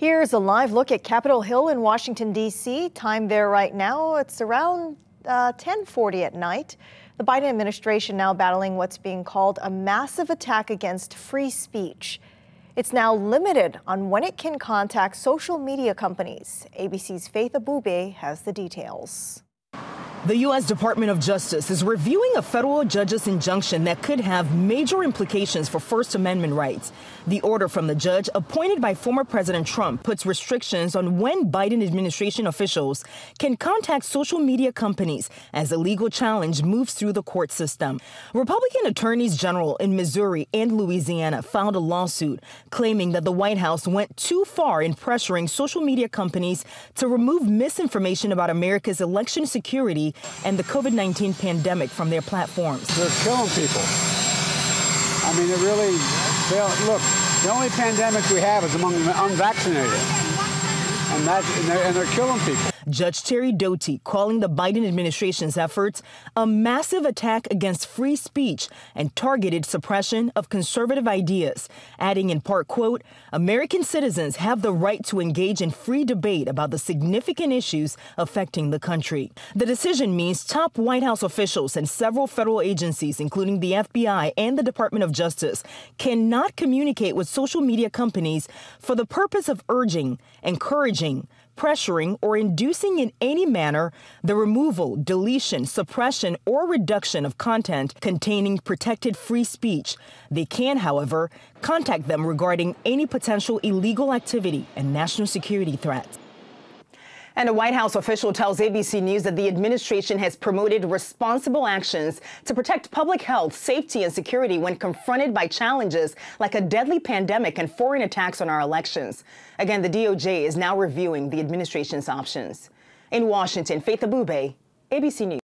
Here's a live look at Capitol Hill in Washington, D.C. Time there right now, it's around uh, 1040 at night. The Biden administration now battling what's being called a massive attack against free speech. It's now limited on when it can contact social media companies. ABC's Faith Abubey has the details. The U.S. Department of Justice is reviewing a federal judge's injunction that could have major implications for First Amendment rights. The order from the judge, appointed by former President Trump, puts restrictions on when Biden administration officials can contact social media companies as a legal challenge moves through the court system. Republican attorneys general in Missouri and Louisiana filed a lawsuit claiming that the White House went too far in pressuring social media companies to remove misinformation about America's election security and the COVID 19 pandemic from their platforms. They're killing people. I mean, it really, look, the only pandemic we have is among the unvaccinated. And, that's, and, they're, and they're killing people. Judge Terry Doughty calling the Biden administration's efforts a massive attack against free speech and targeted suppression of conservative ideas, adding in part, quote, American citizens have the right to engage in free debate about the significant issues affecting the country. The decision means top White House officials and several federal agencies, including the FBI and the Department of Justice, cannot communicate with social media companies for the purpose of urging, encouraging, pressuring, or inducing in any manner the removal, deletion, suppression, or reduction of content containing protected free speech. They can, however, contact them regarding any potential illegal activity and national security threats. And a White House official tells ABC News that the administration has promoted responsible actions to protect public health, safety, and security when confronted by challenges like a deadly pandemic and foreign attacks on our elections. Again, the DOJ is now reviewing the administration's options. In Washington, Faith Abubey, ABC News.